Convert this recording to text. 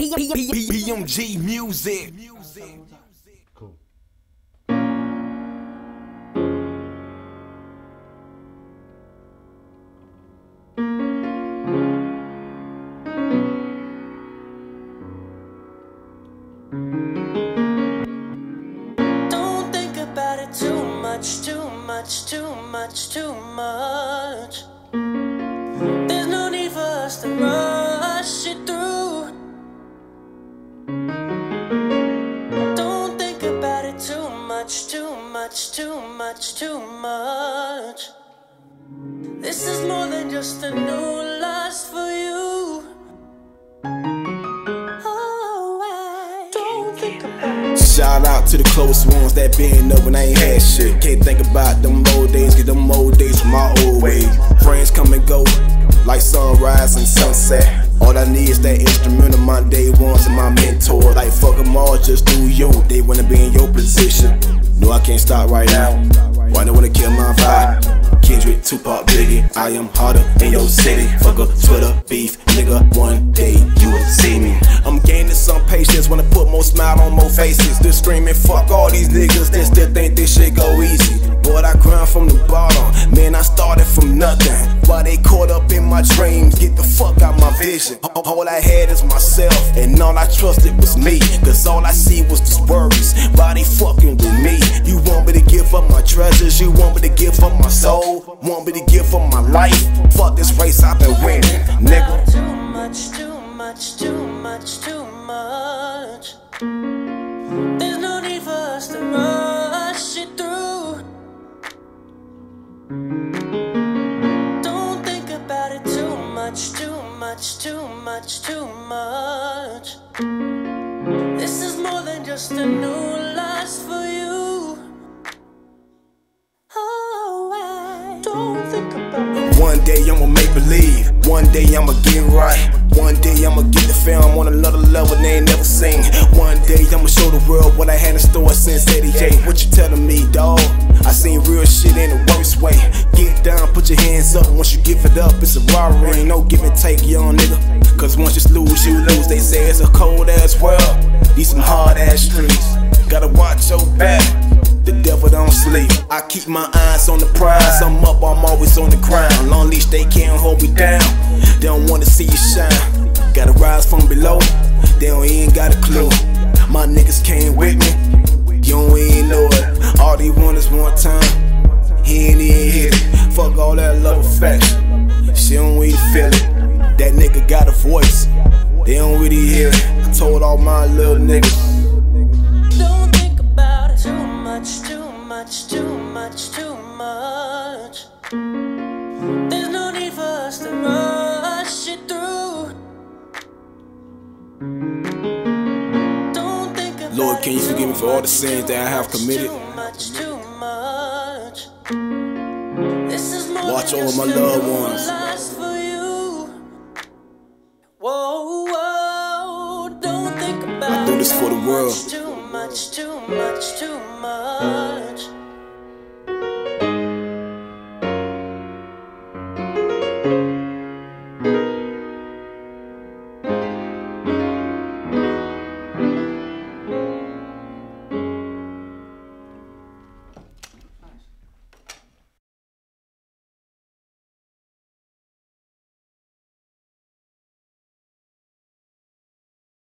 BMG music. Cool. Don't think about it too much, too much, too much, too much. There's much, too much, too much. This is more than just a new lust for you. Oh, don't think about. Shout out to the close ones that been up when I ain't had shit. Can't think about them old days, get them old days from my old ways. Friends come and go, like sunrise and sunset. All I need is that instrument of my day ones and my mentor. Like fuck them all, just do you. They wanna be in your position. No, I can't stop right now. Why they wanna kill my vibe? Kendrick, Tupac, Biggie, I am harder in your city. Fuck a Twitter beef, nigga. One day you will see me. I'm gaining some patience when I put more smile on more faces. They're screaming, fuck all these niggas that still think this shit go easy. But I grind from the bottom, man. I started from nothing. My dreams? Get the fuck out my vision. All I had is myself, and all I trusted was me. Cause all I see was just worries. Why they fucking with me? You want me to give up my treasures? You want me to give up my soul? Want me to give up my life? Fuck this race I've been winning, nigga. Too much, too much, too much, too much. There's no need for us to rush it through. Much, too much, too much, too much. This is more than just a new lust for you. Oh, I don't think about it. One day I'ma make believe. One day I'ma get right. One day I'ma get the film on another level they ain't never seen. One day I'ma show the world what I had in store since 88. What you telling me, dawg? I seen real shit in the worst way. Up. Once you give it up, it's a robbery. Ain't no give and take, young nigga. Cause once you lose, you lose. They say it's a cold ass world. These some hard ass streets. Gotta watch your back. The devil don't sleep. I keep my eyes on the prize. I'm up, I'm always on the ground. Long leash, they can't hold me down. They don't wanna see you shine. Gotta rise from below. They don't even got a clue. My niggas came with me. Fuck all that love affection. She don't really feel it. That nigga got a voice. They don't really hear it. I told all my little niggas. Don't think about it too much, too much, too much, too much. There's no need for us to rush it through. Don't think about Lord, can you forgive me for all the sins that I have committed? watch over my loved ones. I do this for the world. Too much, too much, too much.